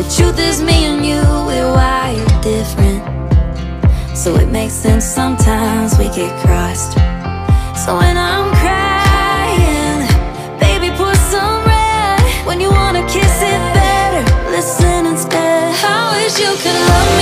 The truth is me and you, we're wired different. So it makes sense sometimes we get crossed So when I'm crying, baby pour some red. When you wanna kiss it better, listen instead. I wish you could love me